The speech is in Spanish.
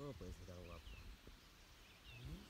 todo puede ser algo guapo. ¿Eh?